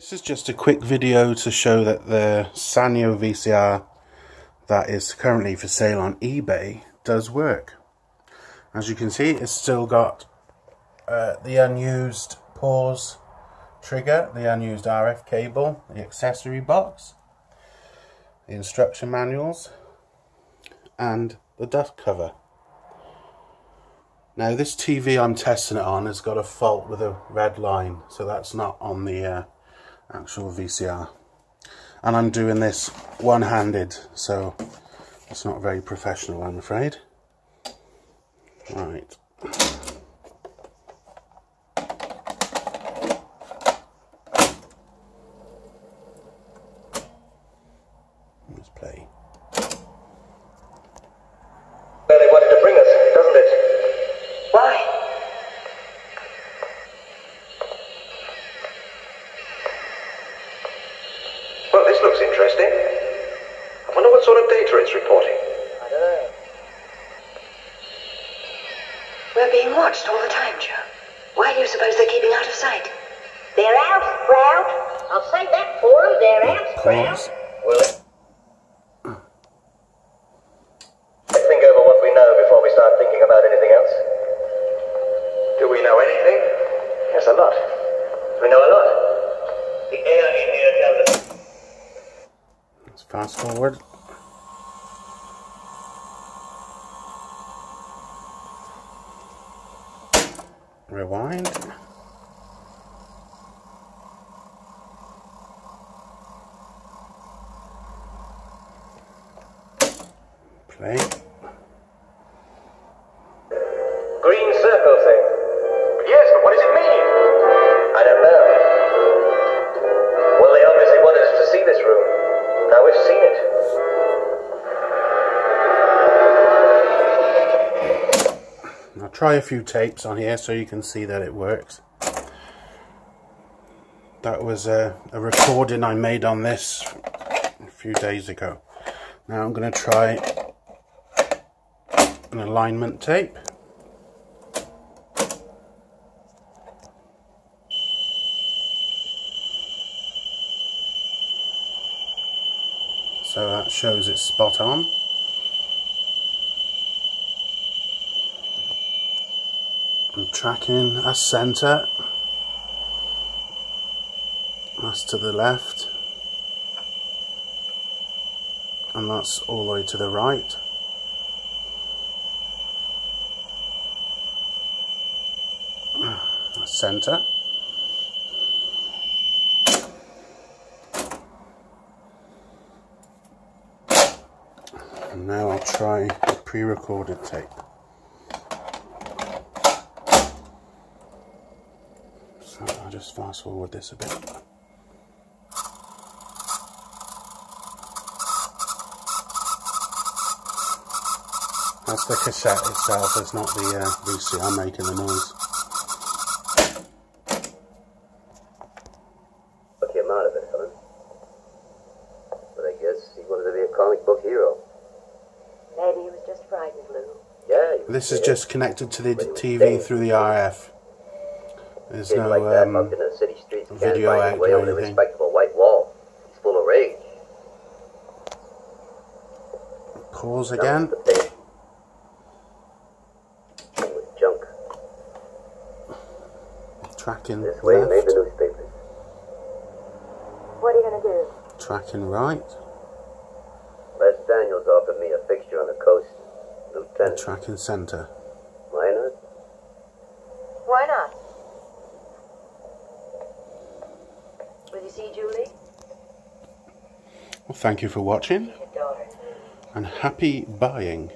This is just a quick video to show that the Sanyo VCR that is currently for sale on eBay does work. As you can see, it's still got uh, the unused pause trigger, the unused RF cable, the accessory box, the instruction manuals, and the dust cover. Now this TV I'm testing it on has got a fault with a red line, so that's not on the uh, actual VCR. And I'm doing this one-handed, so it's not very professional, I'm afraid. Right. Interesting. I wonder what sort of data it's reporting. I don't know. We're being watched all the time, Joe. Why do you suppose they're keeping out of sight? They're out, Sprout. I'll say that for them. They're out, Sprout. Well, let's think over what we know before we start thinking about anything else. Do we know anything? Yes, a lot. Fast forward. Rewind. Play. Green circle thing. Yes, but what does it mean? It. I'll try a few tapes on here so you can see that it works. That was a, a recording I made on this a few days ago. Now I'm going to try an alignment tape. So that shows it's spot on. I'm tracking a centre. That's to the left. And that's all the way to the right. Centre. And now I'll try the pre-recorded tape. So I'll just fast forward this a bit. That's the cassette itself, it's not the uh, VCR making the noise. He was just frightened, Lou. Yeah. he This is just connected to the TV through the RF. There's Kid like no that um, up in the city streets can't video find out his way or over the anything. respectable white wall. He's full of rage. pause again. The thing was junk. Tracking This way made the left, newspapers. What are you going to do? tracking right, and Lieutenant. tracking centre. Why not? Why not? Will you see Julie? Well, thank you for watching and happy buying.